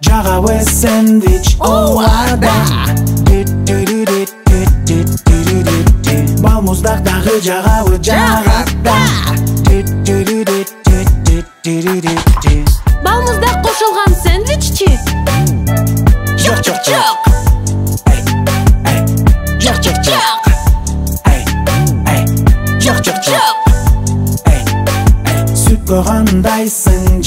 жагабы сэндвич ооада бал муздак дагы жагабы жагат бал муздак кошулган сэндвиччи жок жок жок жок жок жок жок жок жок сүткө кандайсың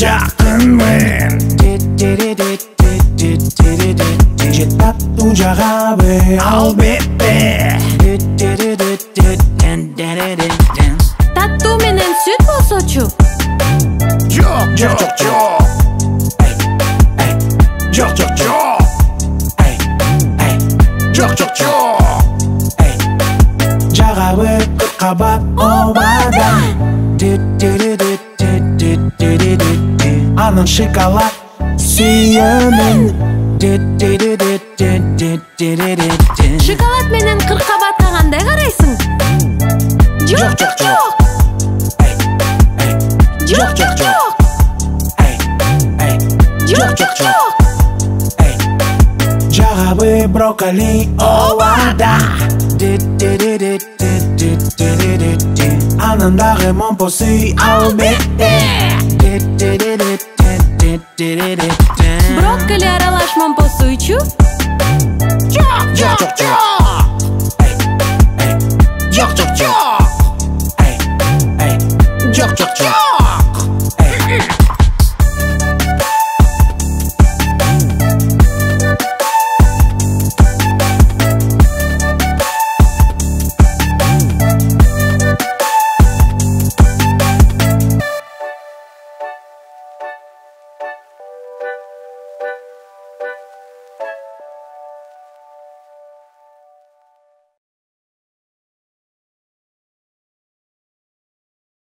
Cetta tu jarabe al bebe Tattu menen süt mü soçu? Yok yok yok yok Yok yok yok Yok yok yok Jarabe kaba obada Anın сүйөмүн шоколад менен кырк кабатка кандай карайсың жок жок жок жок жок жок жок жок жок жагабы брокколи ооада Brokkoli aralaşmam po suçu Çok çok çok Çok çok çok